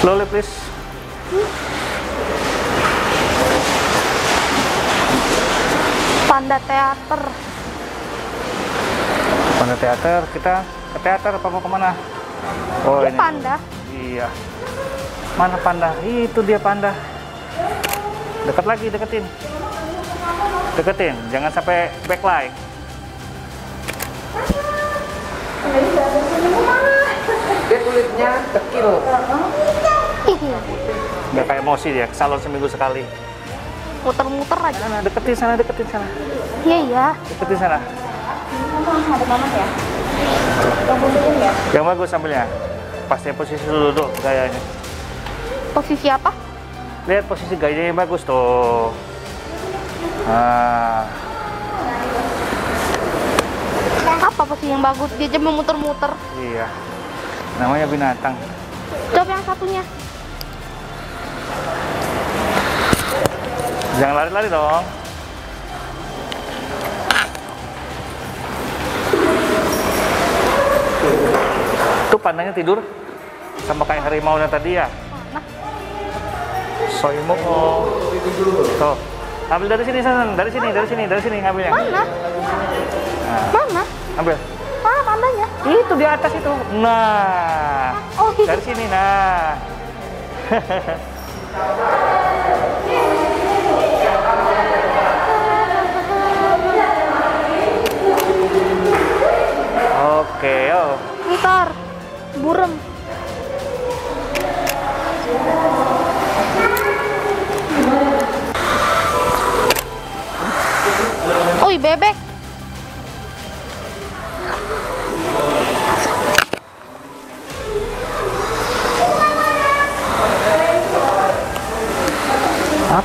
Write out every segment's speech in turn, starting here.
Slowly please. Panda teater. Panda teater, kita ke teater apa mau ke mana? Oh Ini ini. panda. Iya. Mana panda? Itu dia panda. Dekat lagi, deketin. Deketin, jangan sampai backlight. Dia kulitnya kecil. Nggak kayak emosi dia, salon seminggu sekali. Muter-muter aja. Sana, deketin sana, deketin sana. Iya iya. Deketin sana. Ada mamat ya? Yang bagus sambilnya. Pasti posisi dulu duduk gayanya. Posisi apa? Lihat posisi gayanya yang bagus tuh. Nah, Apa posisi yang bagus? Dia aja memuter-muter. iya. Namanya binatang. Coba yang satunya. Jangan lari-lari dong. Itu pandanya tidur sama kayak harimau tadi ya. Soimo. Tuh. Ambil dari sini, San. Dari sini, dari sini, dari sini ngambilnya. Mana? Nah, Mana? ambil. Mana pandanya? Itu di atas itu. Nah. Oh, iya. Dari sini, nah. Oke, oh. Ntar. Burem. Oi, bebek.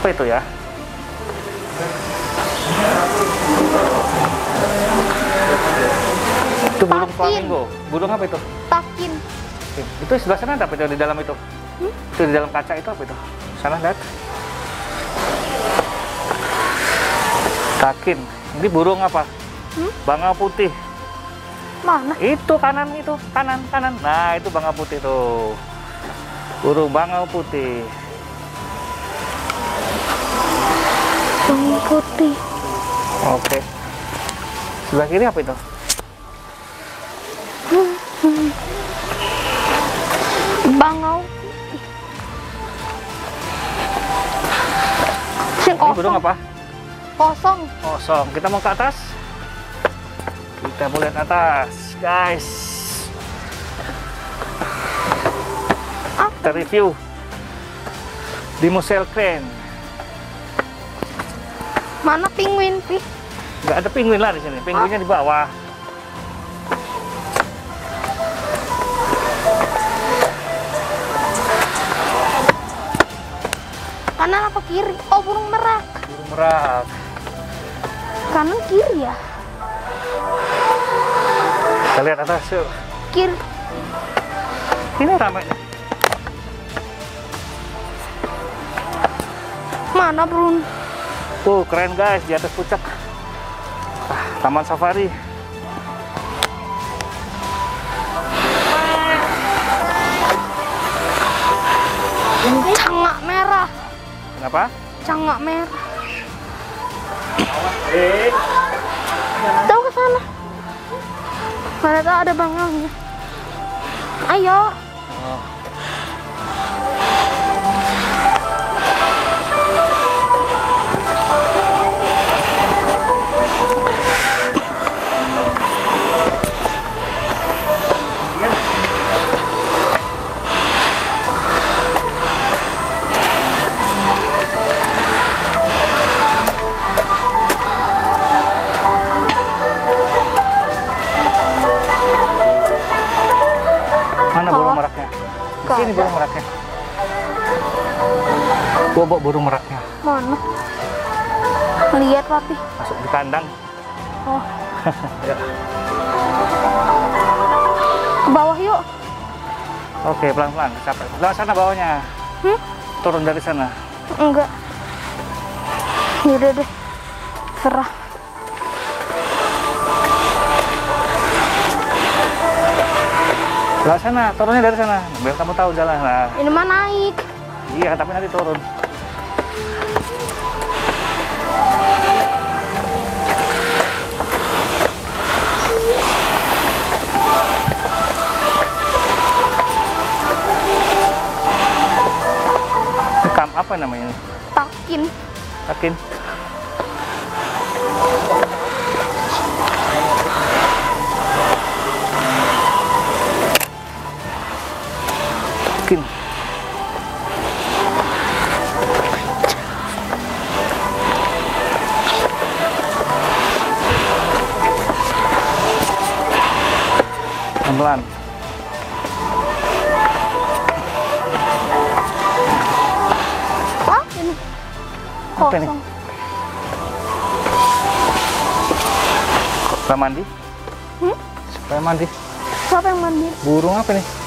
Apa itu ya? Itu burung flamingo. Burung apa itu? Takin. Itu sebelah sana ada apa itu di dalam itu? Itu di dalam kaca itu apa itu? Sana lihat. Takin. Ini burung apa? Hmm? Bangau putih. Mana? Itu kanan itu, kanan, kanan. Nah, itu bangau putih tuh. Burung bangau putih. Putih. Oke. Sebelah kiri apa itu? Bangau. Sing Ini burung kosong. apa? Kosong. Kosong. Kita mau ke atas. Kita mau lihat atas, guys. Kita review di Musel Crane. Mana penguin, Pi? Nggak ada penguin lah di sini. Penguinnya di bawah. Kanan apa kiri? Oh, burung merak. Burung merak. Kanan kiri ya? Kita lihat atas yuk. Kiri. Ini ramai. Mana burung? Tuh keren guys di atas puncak. Ah, Taman safari. Cangak merah. Kenapa? Cangak merah. Tahu ke sana. Mana tahu ada bangaunya. Ayo. Mana Sini ada. burung meraknya. Gua bawa burung meraknya. Mana? Lihat papi. Masuk di kandang. Oh, Ya. ke bawah yuk. Oke, pelan-pelan. Capek. Lewat sana bawahnya. Hmm? Turun dari sana. Enggak. Yaudah deh. Serah. Lah sana, turunnya dari sana. Biar kamu tahu jalan. Nah, Ini mah naik. iya, tapi nanti turun. Kam apa namanya ini? Takin. Yakin? Pelan-pelan. Wah, ini. Apa ini? Kosong. Supaya mandi? Hmm? Supaya mandi. Siapa yang mandi? Burung apa nih?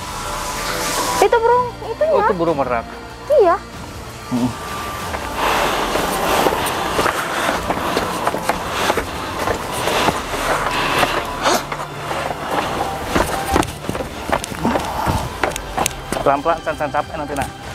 Itu burung, itu Oh, ya. itu burung merak. Iya. Mm. Pelan-pelan, san-san capek nanti nak.